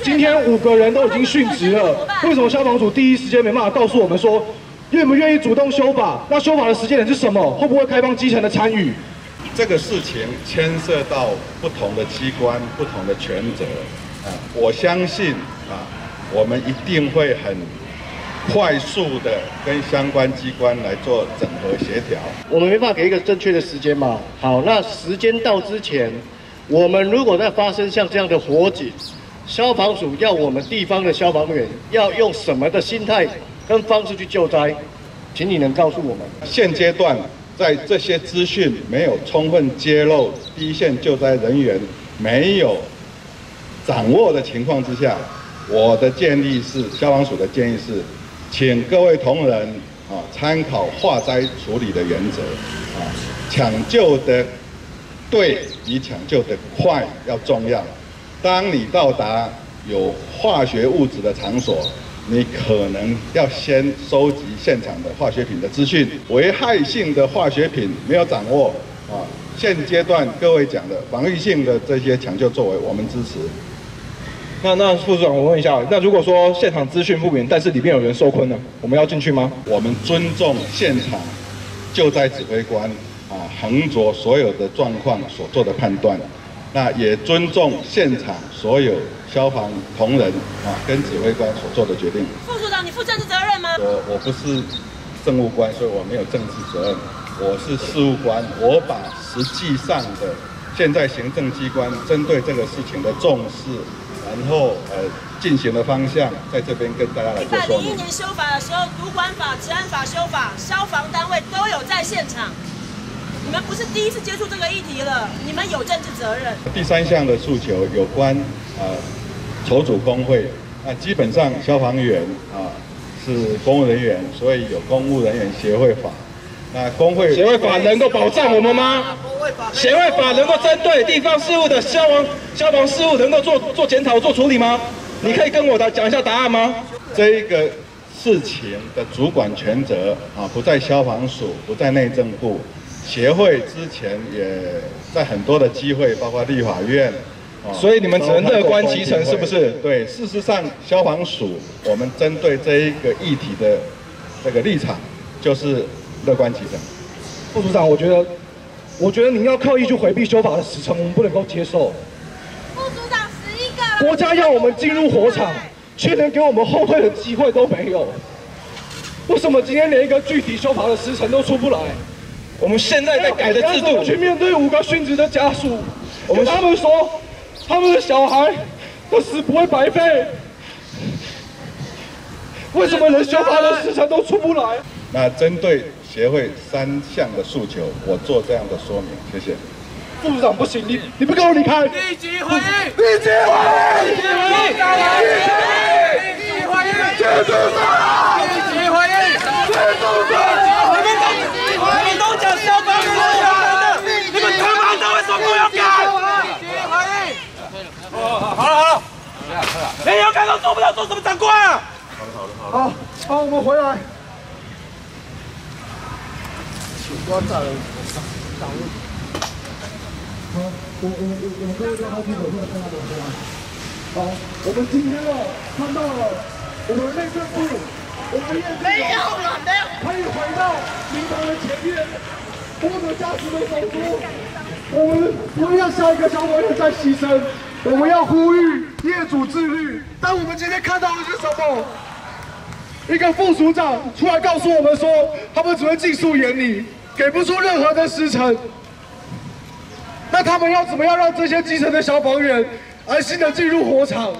今天五个人都已经殉职了，为什么消防署第一时间没办法告诉我们说，愿不愿意主动修法？那修法的时间点是什么？会不会开放基层的参与？这个事情牵涉到不同的机关、不同的权责啊，我相信啊，我们一定会很快速的跟相关机关来做整合协调。我们没办法给一个正确的时间嘛？好，那时间到之前，我们如果在发生像这样的火警，消防署要我们地方的消防员要用什么的心态跟方式去救灾，请你能告诉我们。现阶段。在这些资讯没有充分揭露，第一线救灾人员没有掌握的情况之下，我的建议是，消防署的建议是，请各位同仁啊参考化灾处理的原则啊，抢救的对比抢救的快要重要。当你到达有化学物质的场所。你可能要先收集现场的化学品的资讯，危害性的化学品没有掌握啊。现阶段各位讲的防御性的这些抢救作为，我们支持。那那副组长，我问一下，那如果说现场资讯不明，但是里面有人受困呢，我们要进去吗？我们尊重现场救灾指挥官啊，横着所有的状况所做的判断。那也尊重现场所有消防同仁啊，跟指挥官所做的决定。副组长，你负政治责任吗？我我不是政务官，所以我没有政治责任。我是事务官，我把实际上的现在行政机关针对这个事情的重视，然后呃进行的方向，在这边跟大家来做说明。一百零一年修法的时候，主管法、治安法修法，消防单位都有在现场。你们不是第一次接触这个议题了，你们有政治责任。第三项的诉求有关啊，筹组工会啊，基本上消防员啊是公务人员，所以有公务人员协会法。那工会协会法能够保障我们吗？协会法能够针对地方事务的消防消防事务能够做做检讨、做处理吗？你可以跟我的讲一下答案吗？这一个事情的主管权责啊，不在消防署，不在内政部。协会之前也在很多的机会，包括立法院，所以你们只能乐观其成，是不是？对，事实上，消防署我们针对这一个议题的这个立场就是乐观其成。副组长，我觉得，我觉得您要刻意去回避修法的时程，我们不能够接受。副组长十一个，国家要我们进入火场，却连给我们后退的机会都没有。为什么今天连一个具体修法的时程都出不来？我们现在在改的制度，去面对五个殉职的家属，我们他们说，他们的小孩的死不会白费。为什么连修法的时辰都出不来？那针对协会三项的诉求，我做这样的说明，谢谢。副组长不行，你你不给我离开。立即回应！立即回应！立即回应！立即回应！结束吧！立即回应！结束吧！连做不到，做什么长官啊？好好好好，我们回来。请关站，挡路。好，我我我我们各位好我们吗？好，我们今天啊看到了我们内政部，我们也没有了，没有，可以回到民堂的前面，我们家属的手足，我们不要下一个消防员再牺牲。我们要呼吁业主自律，但我们今天看到的是什么？一个副署长出来告诉我们说，他们只会尽速严理，给不出任何的时辰。那他们要怎么样让这些基层的消防员安心的进入火场？